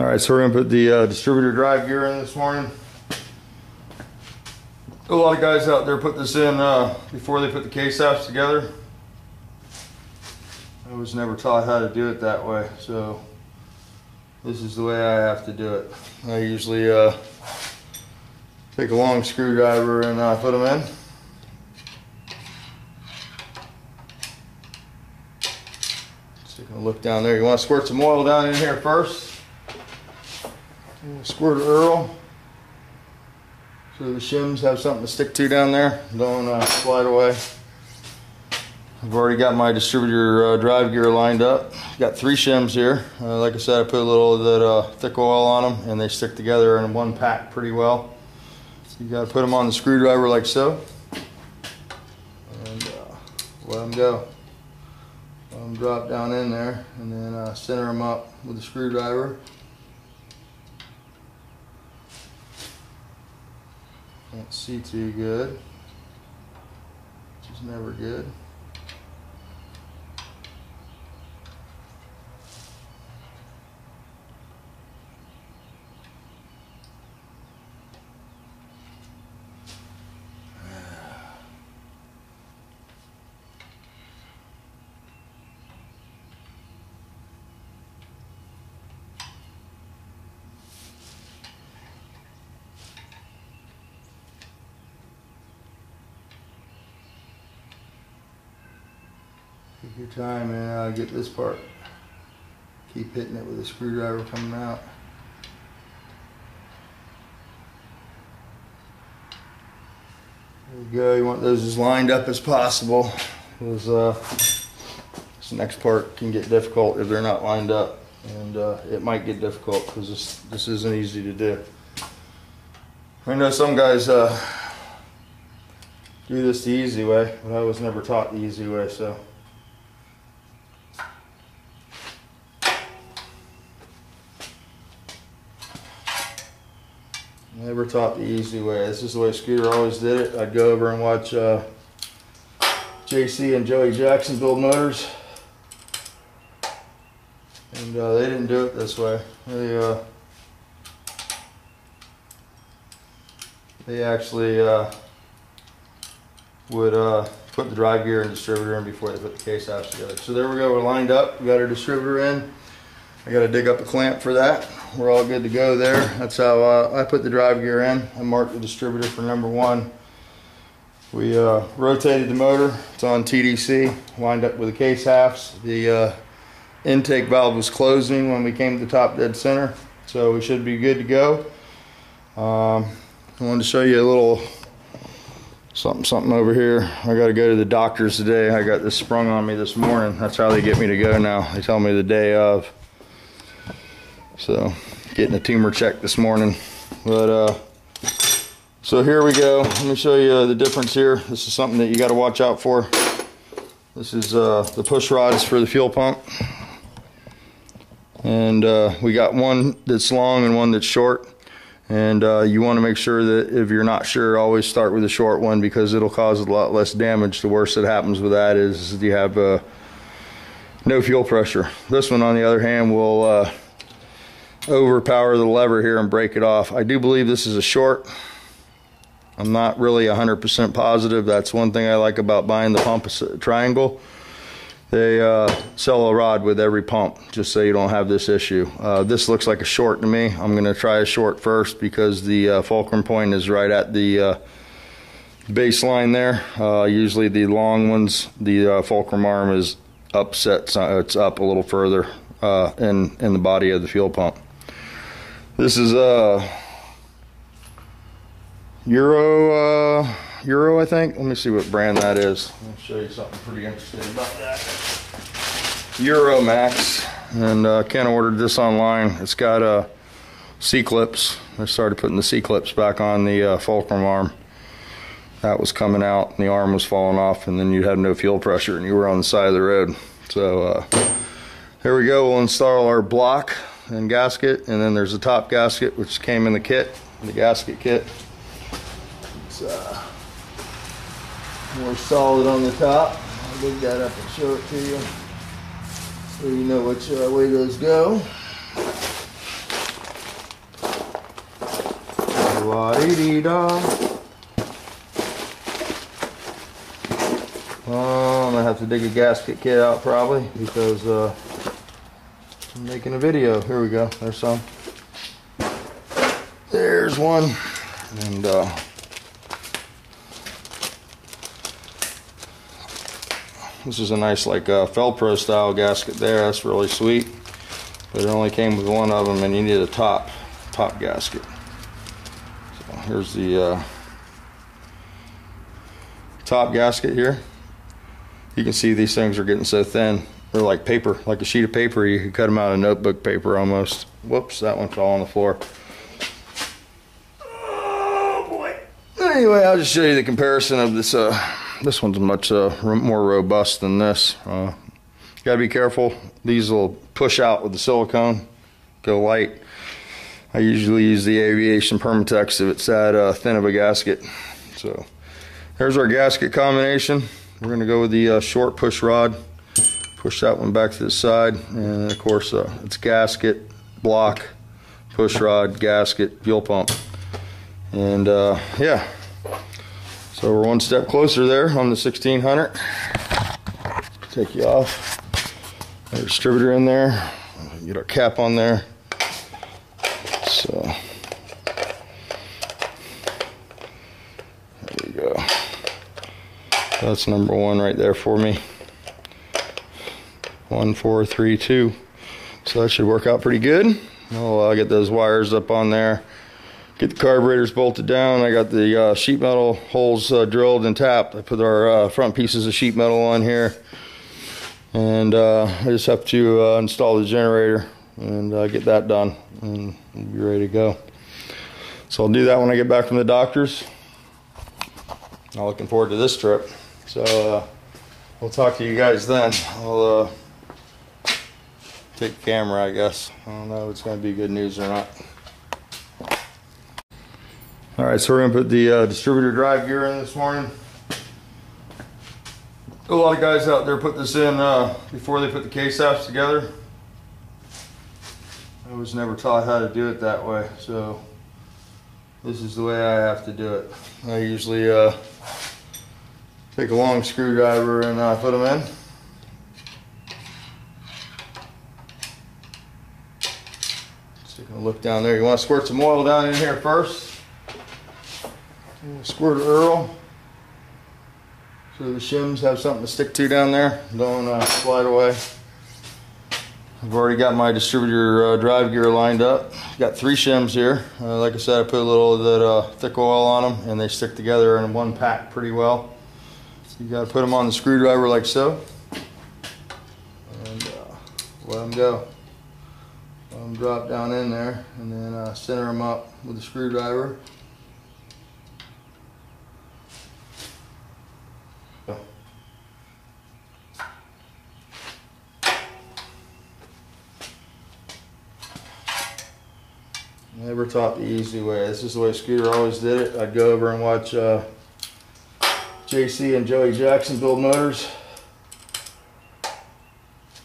All right, so we're gonna put the uh, distributor drive gear in this morning. A lot of guys out there put this in uh, before they put the case halves together. I was never taught how to do it that way, so this is the way I have to do it. I usually uh, take a long screwdriver and uh, put them in. Look down there. You want to squirt some oil down in here first. Squirt of Earl. So the shims have something to stick to down there. Don't uh, slide away. I've already got my distributor uh, drive gear lined up. Got three shims here. Uh, like I said, I put a little of that uh, thick oil on them and they stick together in one pack pretty well. So you got to put them on the screwdriver like so. And uh, let them go. Let them drop down in there and then uh, center them up with the screwdriver. Can't see too good, which is never good. Your time and uh, get this part. Keep hitting it with a screwdriver coming out. There you go. You want those as lined up as possible. Because uh, this next part can get difficult if they're not lined up. And uh, it might get difficult because this, this isn't easy to do. I know some guys uh, do this the easy way, but I was never taught the easy way, so. Never taught the easy way. This is the way Scooter always did it. I'd go over and watch uh, JC and Joey Jackson build motors. And uh, they didn't do it this way. They, uh, they actually uh, would uh, put the drive gear and distributor in before they put the case halves together. So there we go, we're lined up. We got our distributor in. I got to dig up a clamp for that. We're all good to go there. That's how uh, I put the drive gear in. I marked the distributor for number one. We uh, rotated the motor. It's on TDC, lined up with the case halves. The uh, intake valve was closing when we came to the top dead center, so we should be good to go. Um, I wanted to show you a little something something over here. I got to go to the doctor's today. I got this sprung on me this morning. That's how they get me to go now. They tell me the day of. So, getting a tumor check this morning. But, uh, so here we go. Let me show you uh, the difference here. This is something that you got to watch out for. This is uh, the push rods for the fuel pump. And uh, we got one that's long and one that's short. And uh, you want to make sure that if you're not sure, always start with the short one because it'll cause a lot less damage. The worst that happens with that is you have uh, no fuel pressure. This one, on the other hand, will uh, overpower the lever here and break it off. I do believe this is a short. I'm not really 100% positive. That's one thing I like about buying the pump triangle. They uh, sell a rod with every pump, just so you don't have this issue. Uh, this looks like a short to me. I'm going to try a short first because the uh, fulcrum point is right at the uh, baseline there. Uh, usually the long ones, the uh, fulcrum arm is upset, so it's up a little further in, in the body of the fuel pump. This is a Euro Euro, I think. Let me see what brand that is. I'll show you something pretty interesting about that. Euro Max, and uh, Ken ordered this online. It's got uh, C-clips. I started putting the C-clips back on the uh, fulcrum arm. That was coming out, and the arm was falling off, and then you had no fuel pressure, and you were on the side of the road. So uh, here we go. We'll install our block and gasket, and then there's the top gasket, which came in the kit, the gasket kit. It's uh, more solid on the top. I'll dig that up and show it to you so you know which uh, way those go. La-di-di-da. Well, I'm gonna have to dig a gasket kit out probably because uh, I'm making a video. Here we go. There's some. There's one. And uh, this is a nice like uh, Felpro style gasket there. That's really sweet. But it only came with one of them and you need a top, top gasket. So here's the uh, top gasket here. You can see these things are getting so thin. They're like paper, like a sheet of paper. You could cut them out of notebook paper almost. Whoops, that one fell on the floor. Oh boy. Anyway, I'll just show you the comparison of this. Uh, this one's much uh, more robust than this. Uh, Got to be careful. These will push out with the silicone, go light. I usually use the Aviation Permatex if it's that uh, thin of a gasket. So there's our gasket combination. We're going to go with the uh, short push rod. Push that one back to the side. And of course, uh, it's gasket, block, push rod, gasket, fuel pump. And uh, yeah, so we're one step closer there on the 1600. Take you off. Our distributor in there. Get our cap on there. So there we go. That's number one right there for me. One, four, three, two. So that should work out pretty good. I'll uh, get those wires up on there. Get the carburetors bolted down. I got the uh, sheet metal holes uh, drilled and tapped. I put our uh, front pieces of sheet metal on here and uh, I just have to uh, install the generator and get that done and we'll be ready to go. So I'll do that when I get back from the doctor's. I'm looking forward to this trip. So we'll talk to you guys then. I'll take camera, I guess. I don't know if it's going to be good news or not. All right, so we're going to put the uh, distributor drive gear in this morning a lot of guys out there put this in uh, before they put the case halves together. I was never taught how to do it that way, so this is the way I have to do it. I usually uh, take a long screwdriver and uh, put them in. Just taking a look down there. You want to squirt some oil down in here first. Squirt Earl. So the shims have something to stick to down there. Don't uh, slide away. I've already got my distributor uh, drive gear lined up. Got three shims here. Uh, like I said, I put a little of that uh, thick oil on them and they stick together in one pack pretty well. So you got to put them on the screwdriver like so. And uh, let them go. Drop down in there and then uh, center them up with a screwdriver. Never taught the easy way. This is the way Scooter always did it. I'd go over and watch uh, JC and Joey Jackson build motors.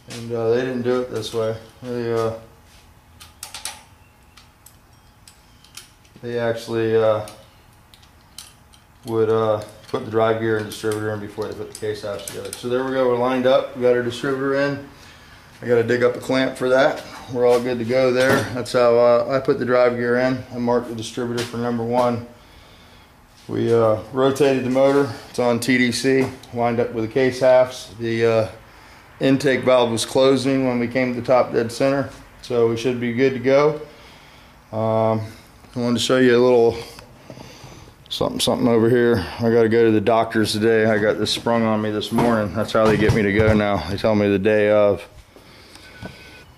And uh, they didn't do it this way. They, uh, they actually uh, would uh, put the drive gear and distributor in before they put the case halves together. So there we go, we're lined up. We got our distributor in. I got to dig up a clamp for that. We're all good to go there. That's how uh, I put the drive gear in. I marked the distributor for number one. We uh, rotated the motor. It's on TDC. Lined up with the case halves. The uh, intake valve was closing when we came to the top dead center. So we should be good to go. Um, I wanted to show you a little something something over here. I got to go to the doctor's today. I got this sprung on me this morning. That's how they get me to go now. They tell me the day of.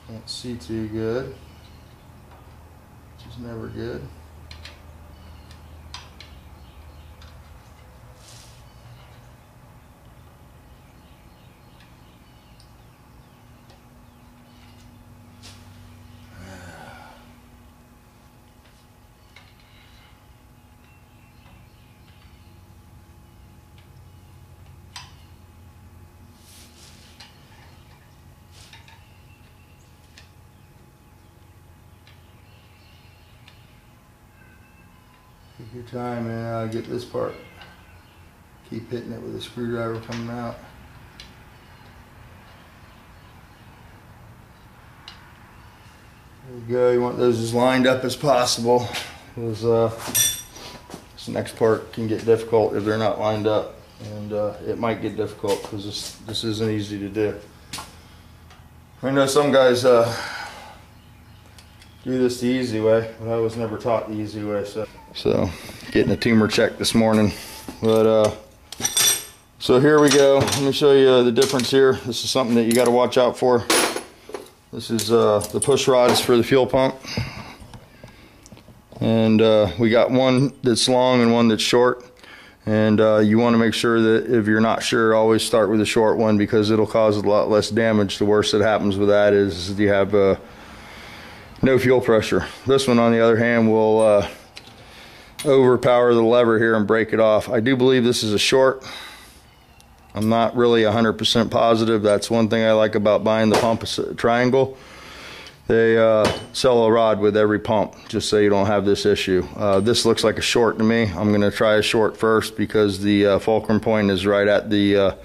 Can't see too good, which is never good. Take your time and uh, get this part. Keep hitting it with a screwdriver coming out. There you go. You want those as lined up as possible. Because uh, this next part can get difficult if they're not lined up. And uh, it might get difficult because this, this isn't easy to do. I know some guys uh, do this the easy way, but I was never taught the easy way. So, so getting a tumor check this morning. But uh, so here we go. Let me show you uh, the difference here. This is something that you got to watch out for. This is uh, the push rods for the fuel pump. And uh, we got one that's long and one that's short. And uh, you want to make sure that if you're not sure, always start with the short one because it'll cause a lot less damage. The worst that happens with that is you have uh, no fuel pressure. This one, on the other hand, will uh, overpower the lever here and break it off. I do believe this is a short. I'm not really 100% positive. That's one thing I like about buying the pump triangle. They uh, sell a rod with every pump, just so you don't have this issue. Uh, this looks like a short to me. I'm going to try a short first because the uh, fulcrum point is right at the uh,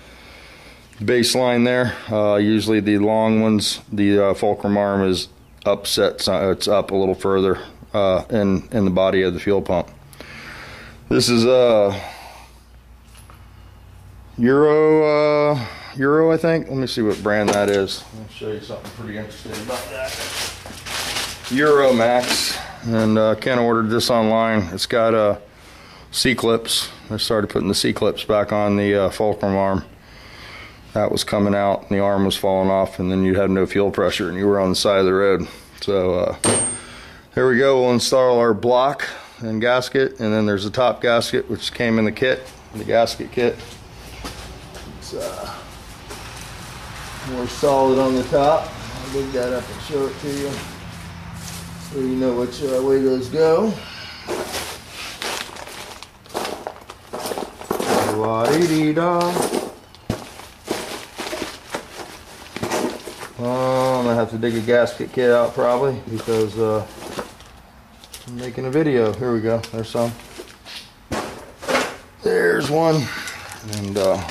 baseline there. Uh, usually the long ones, the uh, fulcrum arm is upset, it's up a little further in, in the body of the fuel pump. This is a Euro Euro, I think. Let me see what brand that is. Me show you something pretty interesting about that. Euro Max, and uh, Ken ordered this online. It's got uh, C-clips. I started putting the C-clips back on the uh, fulcrum arm. That was coming out, and the arm was falling off, and then you had no fuel pressure, and you were on the side of the road. So uh, here we go. We'll install our block and gasket, and then there's the top gasket, which came in the kit, the gasket kit. It's uh, more solid on the top. I'll dig that up and show it to you so you know which uh, way those go. La-dee-dee-da. Oh, I'm gonna have to dig a gasket kit out probably because uh, I'm making a video. Here we go. There's some. There's one. And uh,